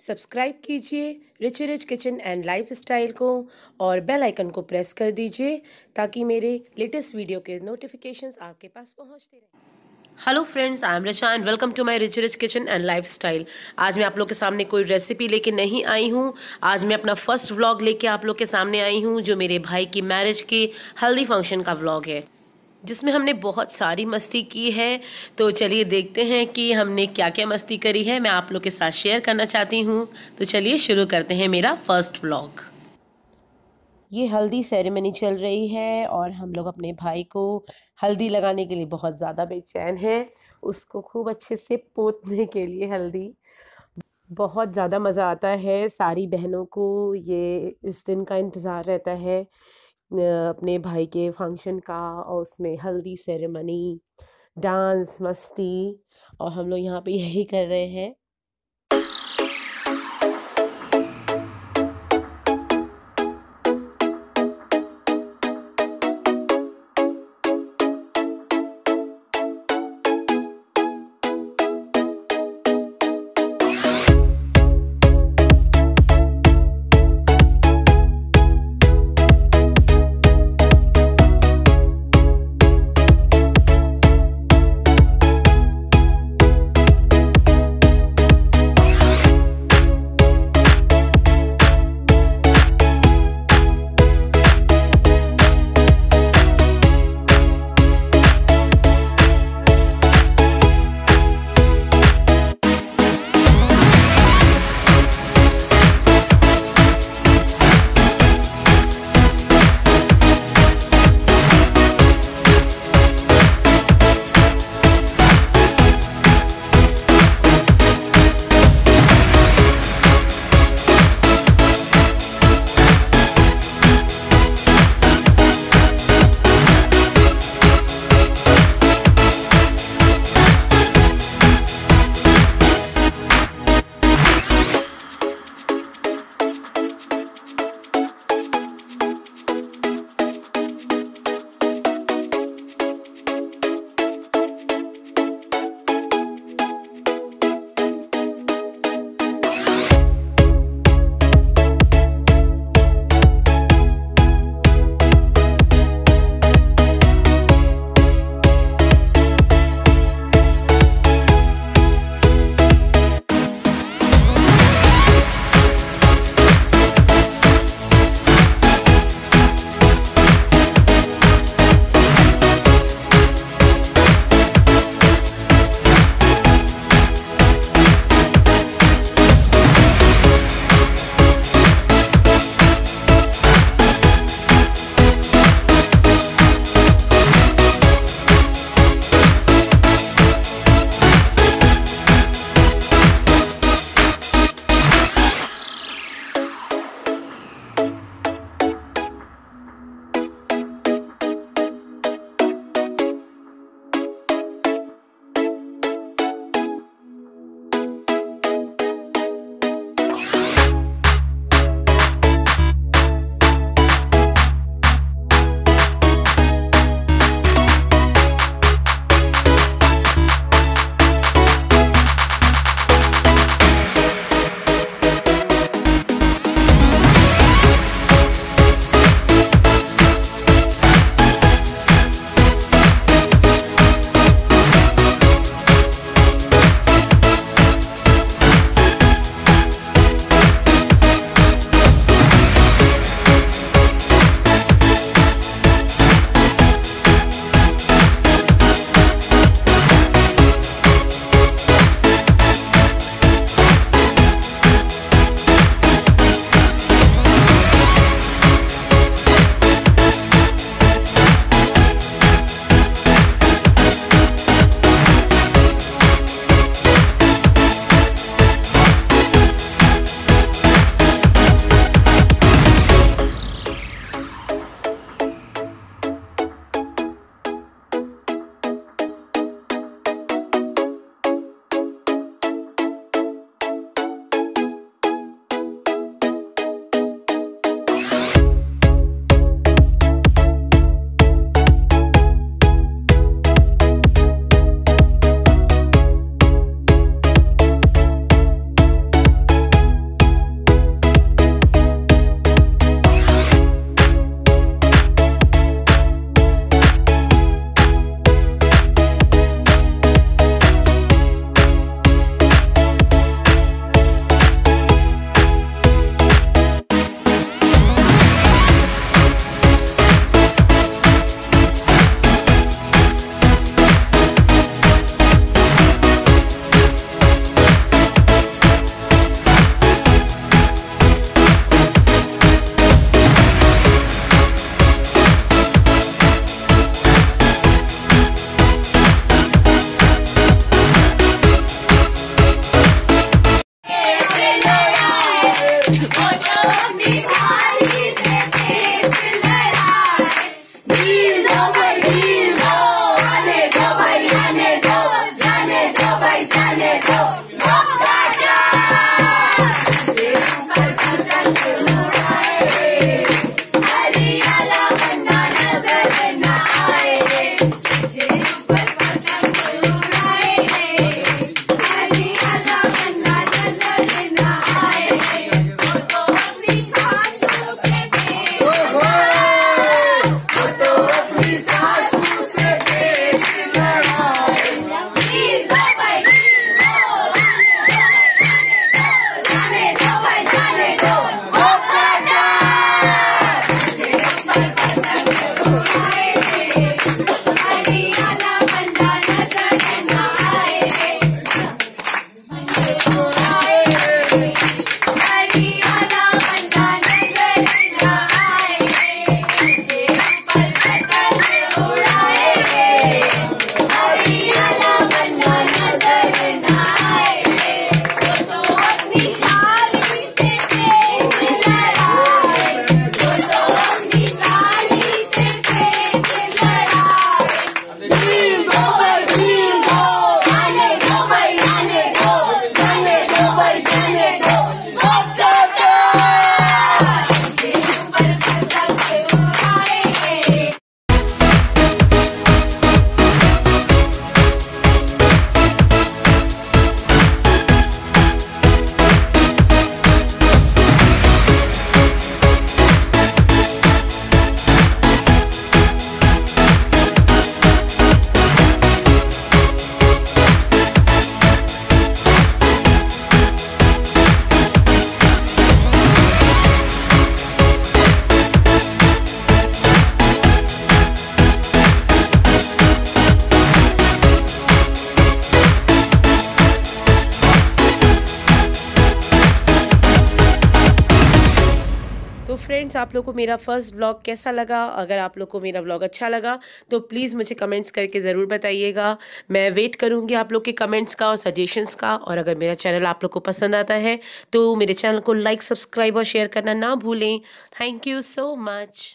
Subscribe कीजिए rich rich kitchen and lifestyle को और बेल आइकन को प्रेस कर दीजिए ताकि मेरे लेटेस्ट वीडियो के नोटिफिकेशंस आपके पास पहुँचते रहें। Hello friends I am Richa and welcome to my rich rich kitchen and lifestyle आज मैं आप लोग के सामने कोई रेसिपी लेके नहीं आई हूँ। आज मैं अपना फ़र्स्ट व्लॉग लेके आप लोग के सामने आई हूँ, जो मेरे भाई की मैरिज की हल्दी फ़ंक्शन का व्लॉग है, जिसमें हमने बहुत सारी मस्ती की है। तो चलिए देखते हैं कि हमने क्या क्या मस्ती करी है। मैं आप लोग के साथ शेयर करना चाहती हूँ। तो चलिए शुरू करते हैं मेरा फ़र्स्ट व्लॉग ये हल्दी सेरेमनी चल रही है और हम लोग अपने भाई को हल्दी लगाने के लिए बहुत ज़्यादा बेचैन हैं। उसको खूब अच्छे से पोतने के लिए हल्दी। बहुत ज़्यादा मज़ा आता है। सारी बहनों को ये इस दिन का इंतज़ार रहता है अपने भाई के फ़ंक्शन का और उसमें हल्दी सेरेमनी डांस मस्ती और हम लोग यहाँ पे यही कर रहे हैं। फ्रेंड्स आप लोग को मेरा फ़र्स्ट ब्लॉग कैसा लगा? अगर आप लोग को मेरा ब्लॉग अच्छा लगा तो प्लीज़ मुझे कमेंट्स करके ज़रूर बताइएगा। मैं वेट करूँगी आप लोग के कमेंट्स का और सजेशंस का। और अगर मेरा चैनल आप लोग को पसंद आता है तो मेरे चैनल को लाइक सब्सक्राइब और शेयर करना ना भूलें। Thank you so much